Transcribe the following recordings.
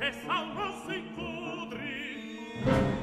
che Sauron si codri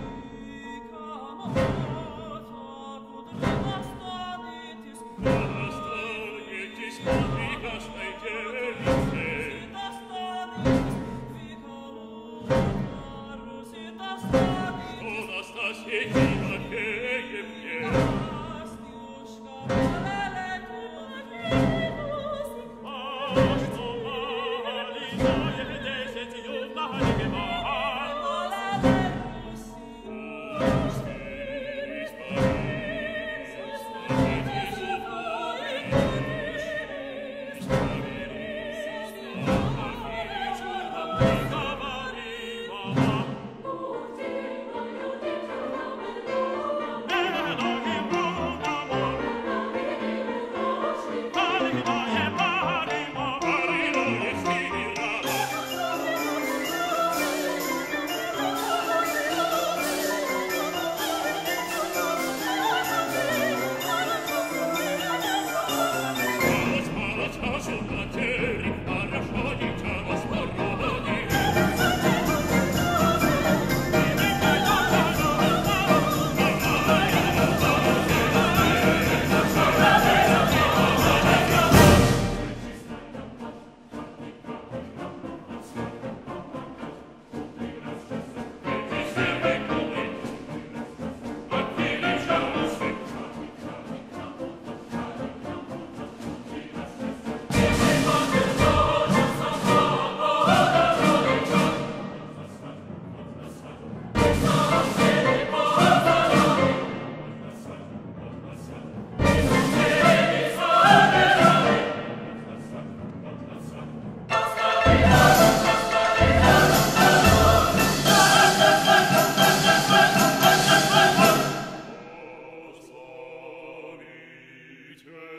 Christ.